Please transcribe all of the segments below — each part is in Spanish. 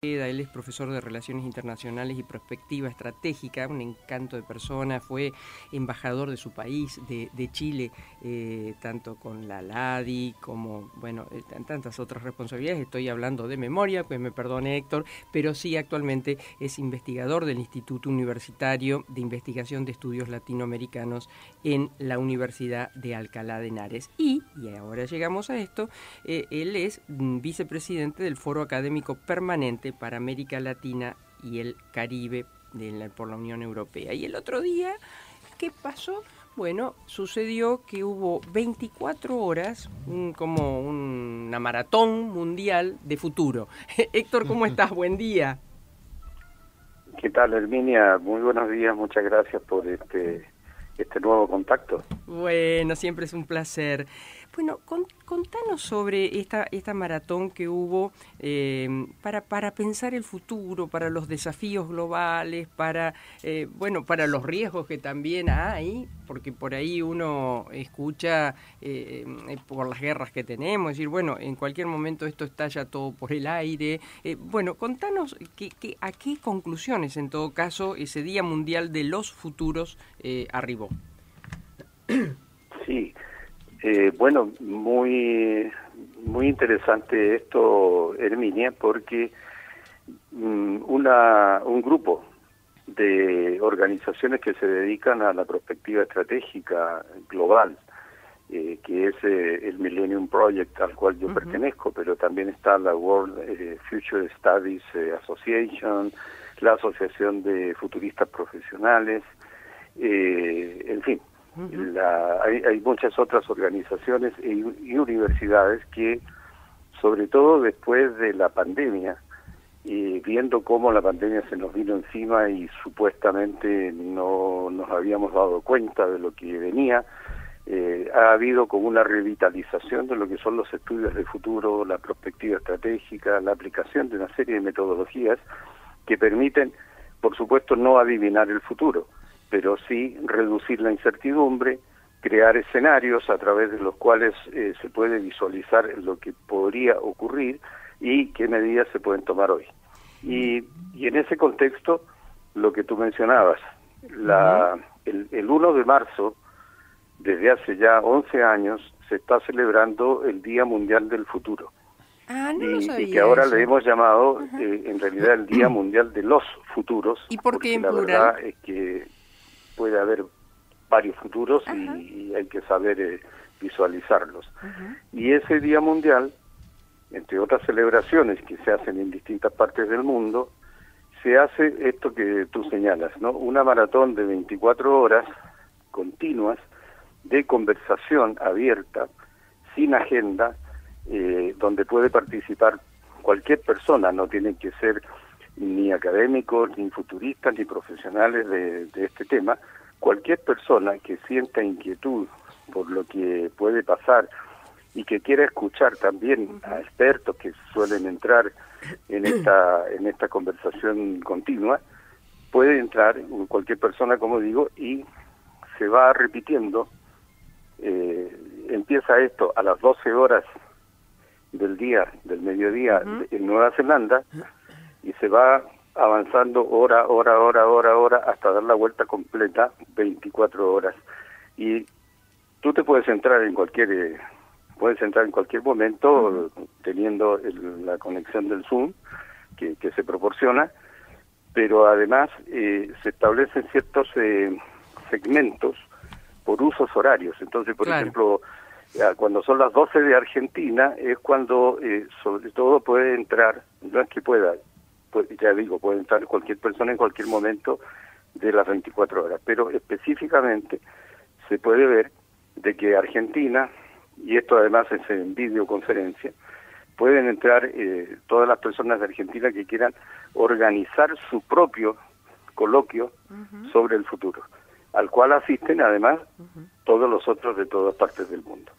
Él es profesor de Relaciones Internacionales y Prospectiva Estratégica, un encanto de persona, fue embajador de su país, de, Chile, eh, tanto con la LADI como, bueno, eh, tantas otras responsabilidades. Estoy hablando de memoria, pues me perdone Héctor, pero sí actualmente es investigador del Instituto Universitario de Investigación de Estudios Latinoamericanos en la Universidad de Alcalá de Henares. Y, y ahora llegamos a esto, eh, él es mm, vicepresidente del Foro Académico Permanente para América Latina y el Caribe por la Unión Europea. Y el otro día, ¿qué pasó? Bueno, sucedió que hubo 24 horas, como una maratón mundial de futuro. Héctor, ¿cómo estás? Buen día. ¿Qué tal, Herminia? Muy buenos días, muchas gracias por este, este nuevo contacto. Bueno, siempre es un placer. Bueno, contanos sobre esta, esta maratón que hubo eh, para, para pensar el futuro, para los desafíos globales, para, eh, bueno, para los riesgos que también hay, porque por ahí uno escucha eh, por las guerras que tenemos, decir, bueno, en cualquier momento esto estalla todo por el aire. bueno, contanos que, a qué conclusiones, en todo caso, ese Día Mundial de los Futuros arribó. Sí, eh, bueno, muy, muy interesante esto, Herminia, porque mm, una, un grupo de organizaciones que se dedican a la perspectiva estratégica global, eh, que es eh, el Millennium Project al cual yo pertenezco, pero también está la World Future Studies Association, la Asociación de Futuristas Profesionales, en fin, la, hay, muchas otras organizaciones y, universidades que, sobre todo después de la pandemia, y viendo cómo la pandemia se nos vino encima y supuestamente no nos habíamos dado cuenta de lo que venía, eh, ha habido como una revitalización de lo que son los estudios de futuro, la perspectiva estratégica, la aplicación de una serie de metodologías que permiten, por supuesto, no adivinar el futuro, pero sí reducir la incertidumbre, crear escenarios a través de los cuales eh, se puede visualizar lo que podría ocurrir y qué medidas se pueden tomar hoy. Y, y en ese contexto, lo que tú mencionabas, la, el, el 1 de marzo, desde hace ya 11 años, se está celebrando el Día Mundial del Futuro. Ah, y, que ahora le hemos llamado eh, en realidad el Día Mundial de los Futuros. ¿Y por qué en la plural? verdad es que puede haber varios futuros y, hay que saber eh, visualizarlos. Y ese Día Mundial, entre otras celebraciones que se hacen en distintas partes del mundo, se hace esto que tú señalas, ¿no? Una maratón de 24 horas continuas de conversación abierta, sin agenda, eh, donde puede participar cualquier persona, no tienen que ser ni académicos, ni futuristas, ni profesionales de, este tema, cualquier persona que sienta inquietud por lo que puede pasar y que quiera escuchar también a expertos que suelen entrar en esta en esta conversación continua puede entrar cualquier persona como digo y se va repitiendo eh, empieza esto a las 12 horas del día del mediodía en Nueva Zelanda y se va avanzando hora, hora, hora, hora, hora, hasta dar la vuelta completa, 24 horas. Y tú te puedes entrar en cualquier, eh, puedes entrar en cualquier momento teniendo la conexión del Zoom que, que se proporciona, pero además eh, se establecen ciertos eh, segmentos por usos horarios. Entonces, por ejemplo, cuando son las 12 de Argentina es cuando sobre todo puede entrar, no es que pueda, pues, ya digo, puede entrar cualquier persona en cualquier momento de las 24 horas, pero específicamente se puede ver de que Argentina, y esto además es en videoconferencia, pueden entrar eh, todas las personas de Argentina que quieran organizar su propio coloquio sobre el futuro, al cual asisten además todos los otros de todas partes del mundo.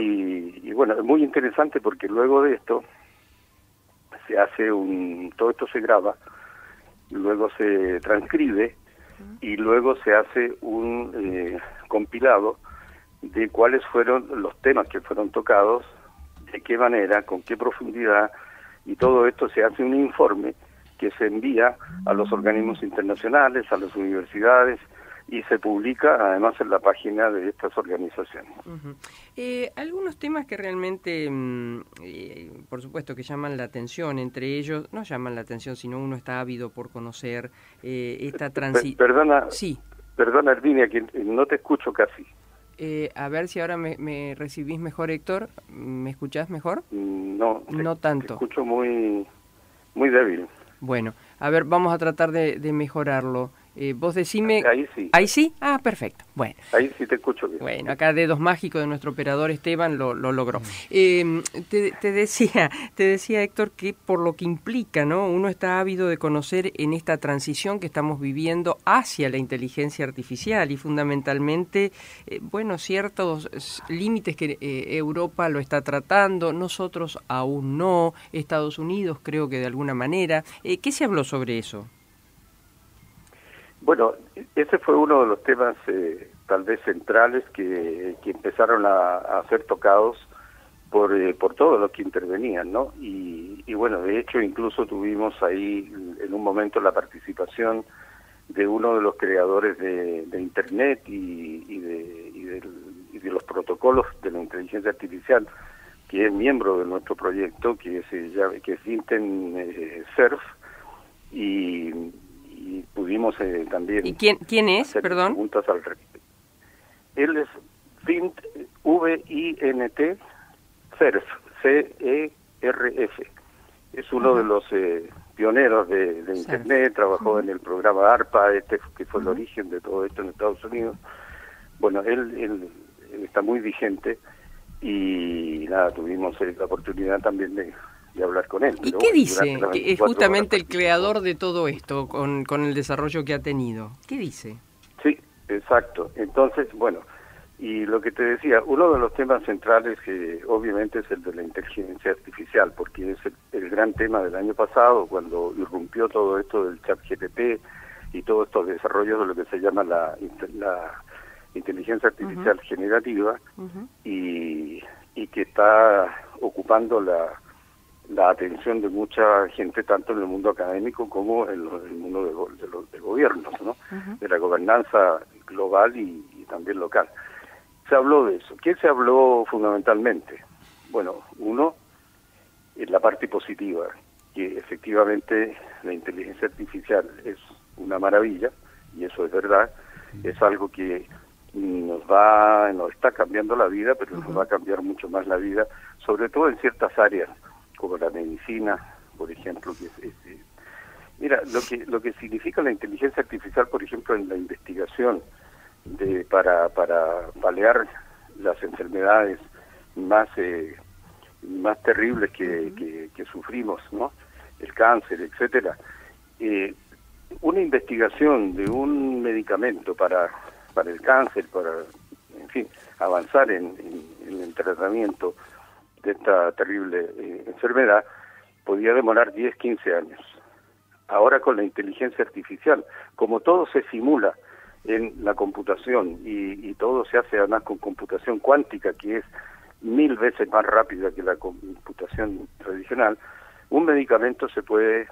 Y, y bueno, es muy interesante porque luego de esto, se hace un, todo esto se graba, luego se transcribe y luego se hace un eh, compilado de cuáles fueron los temas que fueron tocados, de qué manera, con qué profundidad, y todo esto se hace un informe que se envía a los organismos internacionales, a las universidades, y se publica además en la página de estas organizaciones. Eh, algunos temas que realmente, mm, eh, por supuesto, que llaman la atención, entre ellos, no llaman la atención, sino uno está ávido por conocer eh, esta transición. Perdona, sí. perdona, Ervinia, que no te escucho casi. a ver si ahora me, recibís mejor, Héctor. ¿Me escuchás mejor? No, no tanto. Te escucho muy, muy débil. Bueno, a ver, vamos a tratar de mejorarlo. Eh, vos decime... Ahí sí. Ahí sí. Ah, perfecto. Bueno. Ahí sí te escucho bien. Bueno, acá dedos mágicos de nuestro operador Esteban lo, lo logró. Eh, te, te, decía, te decía Héctor que por lo que implica, ¿no? Uno está ávido de conocer en esta transición que estamos viviendo hacia la inteligencia artificial y fundamentalmente, eh, bueno, ciertos límites que Europa lo está tratando, nosotros aún no, Estados Unidos creo que de alguna manera. ¿Qué se habló sobre eso? Bueno, ese fue uno de los temas eh, tal vez centrales que, empezaron a, ser tocados por, eh, por todos los que intervenían, ¿no? Y, bueno, de hecho incluso tuvimos ahí en un momento la participación de uno de los creadores de, Internet y, de, y, de, los protocolos de la inteligencia artificial, que es miembro de nuestro proyecto, que es, eh, que es Inten Surf, y y pudimos eh, también... ¿Y quién, quién es, perdón? Preguntas al Él es Vint, V-I-N-T, CERF, C-E-R-F. Es uno de los eh, pioneros de, Internet, trabajó en el programa ARPA, este que fue el origen de todo esto en Estados Unidos. Bueno, él, él, está muy vigente y nada, tuvimos eh, la oportunidad también de de hablar con él. ¿Y qué dice? Es justamente el creador de todo esto, con, con el desarrollo que ha tenido. ¿Qué dice? Sí, exacto. Entonces, bueno, y lo que te decía, uno de los temas centrales que obviamente es el de la inteligencia artificial, porque es el, gran tema del año pasado, cuando irrumpió todo esto del chat GPT y todos estos desarrollos de lo que se llama la, la inteligencia artificial generativa y, y que está ocupando la la atención de mucha gente, tanto en el mundo académico como en, el mundo de, los de gobiernos, ¿no? de la gobernanza global y, también local. Se habló de eso. ¿Qué se habló fundamentalmente? Bueno, uno, en la parte positiva, que efectivamente la inteligencia artificial es una maravilla, y eso es verdad, es algo que nos va, nos está cambiando la vida, pero nos va a cambiar mucho más la vida, sobre todo en ciertas áreas como la medicina, por ejemplo. Que mira, lo que, lo que significa la inteligencia artificial, por ejemplo, en la investigación de, para, para paliar las enfermedades más, eh, más terribles que, que, sufrimos, ¿no? El cáncer, etcétera. Eh, una investigación de un medicamento para, para el cáncer, para, en fin, avanzar en, en el tratamiento de esta terrible eh, enfermedad podía demorar 10, 15 años. Ahora con la inteligencia artificial, como todo se simula en la computación y, todo se hace además con computación cuántica, que es mil veces más rápida que la computación tradicional, un medicamento se puede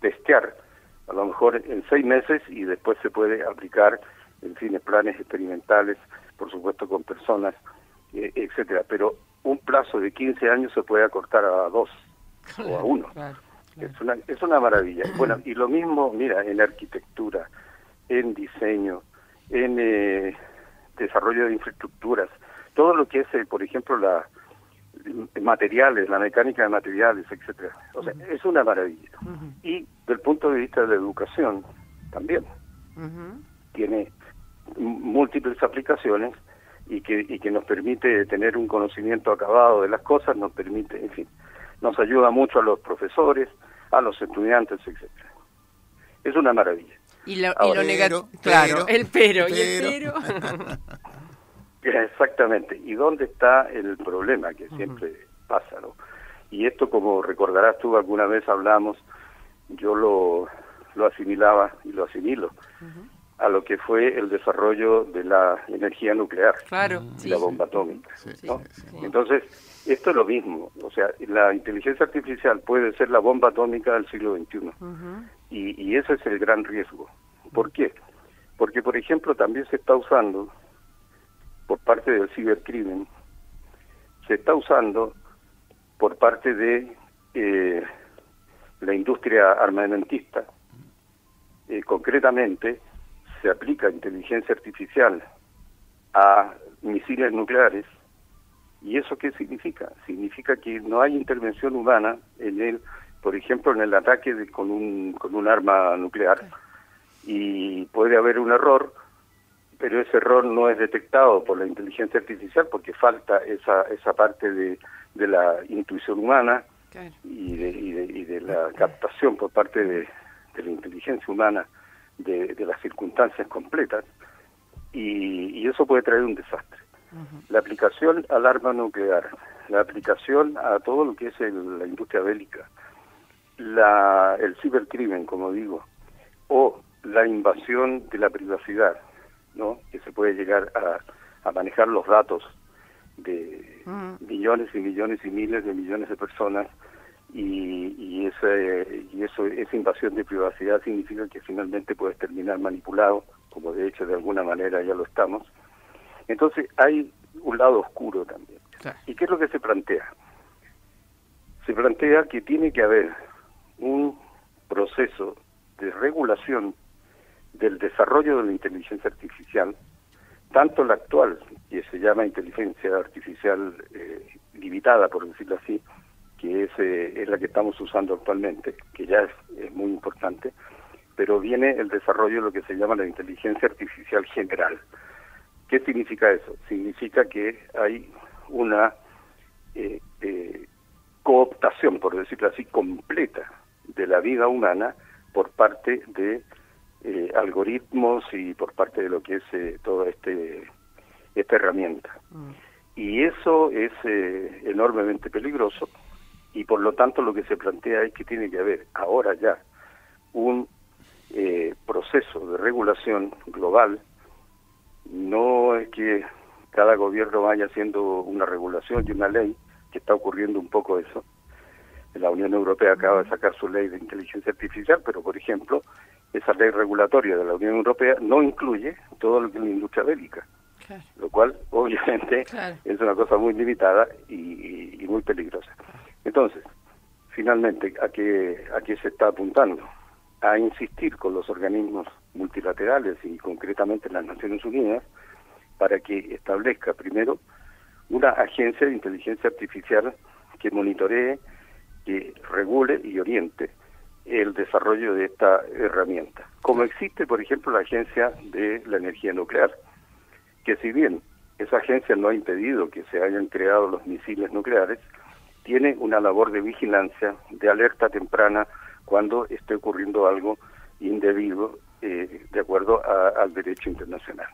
testear, a lo mejor en seis meses y después se puede aplicar en fines planes experimentales, por supuesto con personas, eh, etcétera. Pero un plazo de 15 años se puede acortar a dos o a uno. Es, una, es una maravilla. Bueno, y lo mismo, mira, en arquitectura, en diseño, en eh, desarrollo de infraestructuras, todo lo que es, eh, por ejemplo, la materiales, la mecánica de materiales, etcétera. O sea, es una maravilla. Y del punto de vista de la educación, también. Tiene múltiples aplicaciones y que, y que nos permite tener un conocimiento acabado de las cosas, nos permite, en fin, nos ayuda mucho a los profesores, a los estudiantes, etcétera. Es una maravilla. Y lo, negativo, claro, el pero, y el pero. Exactamente. ¿Y dónde está el problema que siempre pasa, no? Y esto, como recordarás tú, alguna vez hablamos, yo lo, lo asimilaba y lo asimilo a lo que fue el desarrollo de la energía nuclear claro, y la bomba atómica. Entonces, esto es lo mismo, o sea, la inteligencia artificial puede ser la bomba atómica del siglo XXI y, y ese es el gran riesgo. ¿Por qué? Porque, por ejemplo, también se está usando por parte del cibercrimen, se está usando por parte de eh, la industria armamentista. Eh, concretamente, se aplica inteligencia artificial a misiles nucleares. ¿Y eso qué significa? Significa que no hay intervención humana en el, por ejemplo, en el ataque con, un, con un arma nuclear. Y puede haber un error, pero ese error no es detectado por la inteligencia artificial porque falta esa, esa parte de, de la intuición humana y, de, y, de, y de la captación por parte de, de la inteligencia humana de, las circunstancias completas y, eso puede traer un desastre. La aplicación al arma nuclear, la aplicación a todo lo que es la industria bélica, la, el cibercrimen, como digo, o la invasión de la privacidad, ¿no? que se puede llegar a, a manejar los datos de millones y millones y miles de millones de personas y, y, ese, y eso, esa invasión de privacidad significa que finalmente puedes terminar manipulado, como de hecho de alguna manera ya lo estamos. Entonces hay un lado oscuro también. ¿Y qué es lo que se plantea? Se plantea que tiene que haber un proceso de regulación del desarrollo de la inteligencia artificial, tanto la actual, que se llama inteligencia artificial eh, limitada, por decirlo así, que es, eh, es la que estamos usando actualmente, que ya es, muy importante, pero viene el desarrollo de lo que se llama la inteligencia artificial general. ¿Qué significa eso? Significa que hay una eh, eh, cooptación, por decirlo así, completa de la vida humana por parte de algoritmos y por parte de lo que es toda este, esta herramienta. Mm. Y eso es enormemente peligroso y por lo tanto lo que se plantea es que tiene que haber ahora ya un eh, proceso de regulación global, no es que cada gobierno vaya haciendo una regulación y una ley, que está ocurriendo un poco eso. La Unión Europea acaba de sacar su ley de inteligencia artificial, pero por ejemplo, esa ley regulatoria de la Unión Europea no incluye todo lo que es la industria bélica, lo cual obviamente es una cosa muy limitada y muy peligrosa. Entonces, finalmente, ¿a qué, ¿a qué se está apuntando? A insistir con los organismos multilaterales y concretamente las Naciones Unidas para que establezca primero una agencia de inteligencia artificial que monitoree, que regule y oriente el desarrollo de esta herramienta. Como existe, por ejemplo, la Agencia de la Energía Nuclear, que si bien esa agencia no ha impedido que se hayan creado los misiles nucleares, tiene una labor de vigilancia, de alerta temprana cuando esté ocurriendo algo indebido eh, de acuerdo al derecho internacional.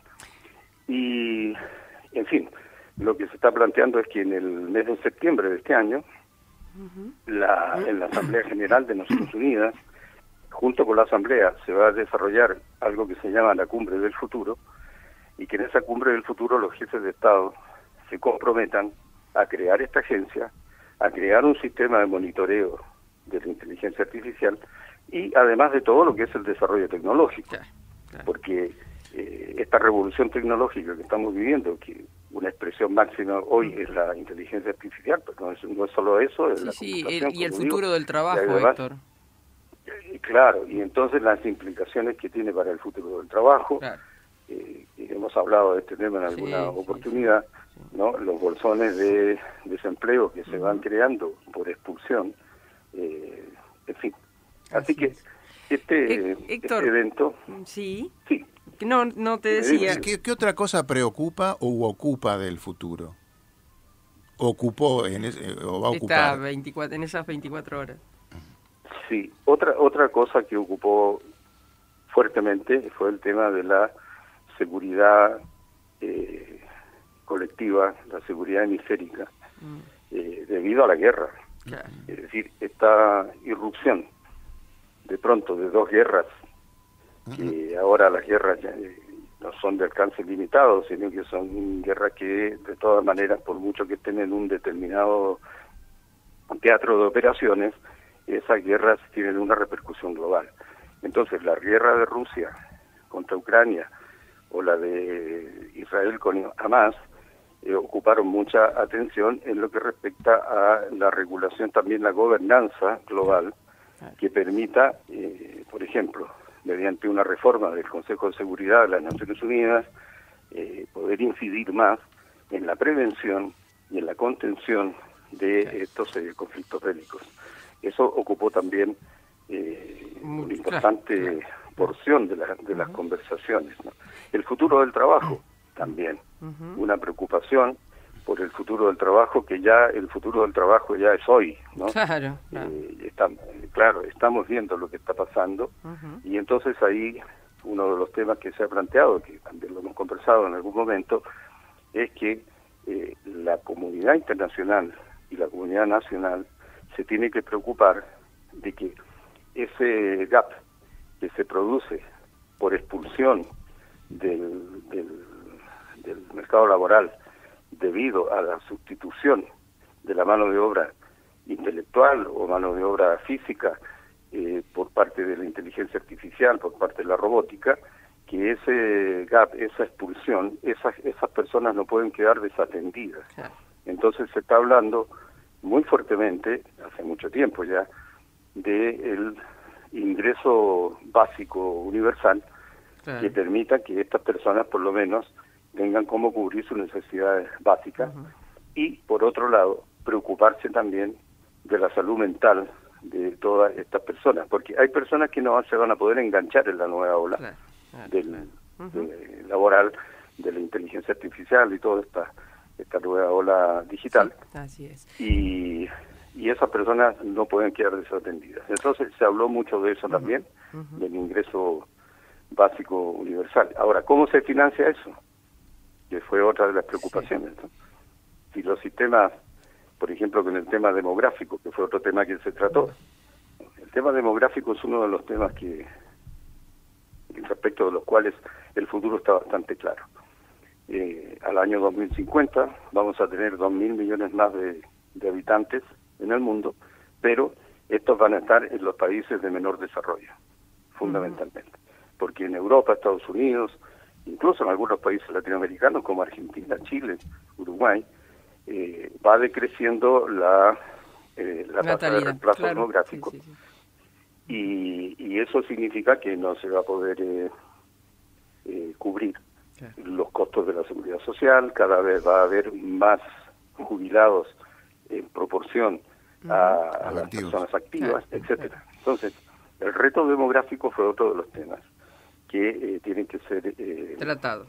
Y, en fin, lo que se está planteando es que en el mes de septiembre de este año, la, en la Asamblea General de Naciones Unidas, junto con la Asamblea, se va a desarrollar algo que se llama la Cumbre del Futuro, y que en esa Cumbre del Futuro los jefes de Estado se comprometan a crear esta agencia a crear un sistema de monitoreo de la inteligencia artificial y además de todo lo que es el desarrollo tecnológico. Porque eh, esta revolución tecnológica que estamos viviendo, que una expresión máxima hoy es la inteligencia artificial, pero no es, no es solo eso. Es sí, y el futuro del trabajo, Héctor. claro, y entonces las implicaciones que tiene para el futuro del trabajo. Eh, hemos hablado de este tema en alguna oportunidad. ¿No? los bolsones de desempleo que se van creando por expulsión, eh, en fin. Así, que este, este evento... Sí. Sí. No, no te decía. ¿Qué, ¿Qué, otra cosa preocupa o ocupa del futuro? ¿Ocupó en o va a ocupar? Está 24, en esas 24 horas. Sí, otra, otra cosa que ocupó fuertemente fue el tema de la seguridad eh, colectiva, la seguridad hemisférica, mm. eh, debido a la guerra. Es decir, esta irrupción de pronto de dos guerras que ahora las guerras eh, no son de alcance limitado, sino que son guerras que de todas maneras, por mucho que estén en un determinado teatro de operaciones, esas guerras tienen una repercusión global. Entonces, la guerra de Rusia contra Ucrania o la de Israel con Hamas eh, ocuparon mucha atención en lo que respecta a la regulación, también la gobernanza global, que permita, eh, por ejemplo, mediante una reforma del Consejo de Seguridad de las Naciones Unidas, eh, poder incidir más en la prevención y en la contención de estos conflictos bélicos. Eso ocupó también una importante porción de, de las conversaciones. El futuro del trabajo también, una preocupación por el futuro del trabajo, que ya el futuro del trabajo ya es hoy, ¿no? Claro, eh, claro. estamos viendo lo que está pasando y entonces ahí uno de los temas que se ha planteado, que también lo hemos conversado en algún momento, es que eh, la comunidad internacional y la comunidad nacional se tiene que preocupar de que ese gap que se produce por expulsión del, del del mercado laboral debido a la sustitución de la mano de obra intelectual o mano de obra física eh, por parte de la inteligencia artificial, por parte de la robótica, que ese gap, esa expulsión, esas, esas personas no pueden quedar desatendidas. Entonces se está hablando muy fuertemente, hace mucho tiempo ya, de el ingreso básico universal que permita que estas personas por lo menos tengan cómo cubrir sus necesidades básicas y por otro lado preocuparse también de la salud mental de todas estas personas, porque hay personas que no se van a poder enganchar en la nueva ola del, laboral, de la inteligencia artificial y toda esta esta nueva ola digital. así es. Y, y esas personas no pueden quedar desatendidas. Entonces se habló mucho de eso también, del ingreso básico universal. Ahora, ¿cómo se financia eso? Que fue otra de las preocupaciones. Si los sistemas, por ejemplo, con el tema demográfico, que fue otro tema que se trató, el tema demográfico es uno de los temas que, respecto de los cuales el futuro está bastante claro. Eh, al año 2050 vamos a tener 2.000 millones más de, habitantes en el mundo, pero estos van a estar en los países de menor desarrollo, fundamentalmente. Porque en Europa, Estados Unidos, incluso en algunos países latinoamericanos como Argentina, Chile, Uruguay, eh, va decreciendo la, eh, la tasa de reemplazo demográfico. Y, y, eso significa que no se va a poder eh, eh cubrir los costos de la seguridad social, cada vez va a haber más jubilados en proporción a, las personas activas, etcétera. Entonces, el reto demográfico fue otro de los temas que eh, tienen que ser eh, tratados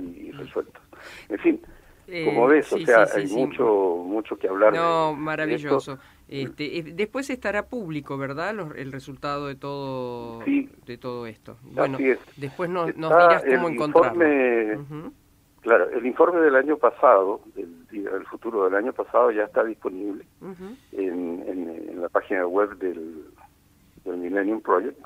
y, resueltos. En fin, eh, como ves, o sea, hay mucho mucho que hablar. No, maravilloso. Este, después estará público, ¿verdad? el resultado de todo de todo esto. Bueno, después nos, nos dirás cómo encontrarlo. Claro, el informe del año pasado, del, futuro del año pasado, ya está disponible en, en, la página web del, del Millennium Project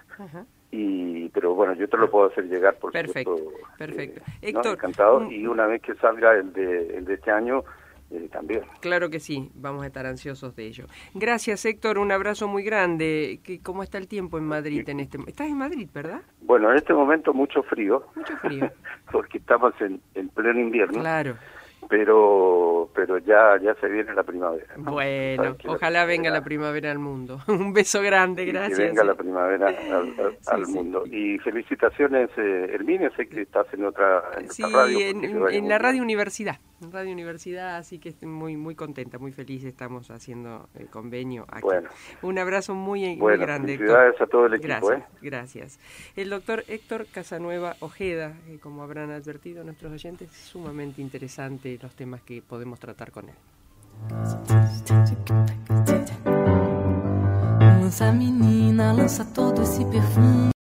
y pero bueno yo te lo puedo hacer llegar por perfecto perfecto. eh, Héctor encantado y una vez que salga el de el de este año eh, también. Claro que sí vamos a estar ansiosos de ello. Gracias Héctor un abrazo muy grande. Cómo está el tiempo en Madrid en este estás en Madrid verdad bueno en este momento mucho frío. Mucho frío. Porque estamos en, en pleno invierno. Claro pero pero ya ya se viene la primavera. Bueno, ojalá venga la primavera al mundo. Un beso grande, gracias. Que venga la primavera al, mundo. Y felicitaciones, eh, Herminia, sé que estás en otra, radio. en, la Radio Universidad. Radio Universidad, así que estoy muy muy contenta, muy feliz estamos haciendo el convenio aquí. Bueno. Un abrazo muy, muy grande. Felicidades a todo el equipo. Gracias, ¿eh? gracias. El doctor Héctor Casanueva Ojeda, eh, como habrán advertido nuestros oyentes, sumamente interesante los temas que podemos tratar con él. menina, lança todo esse perfume.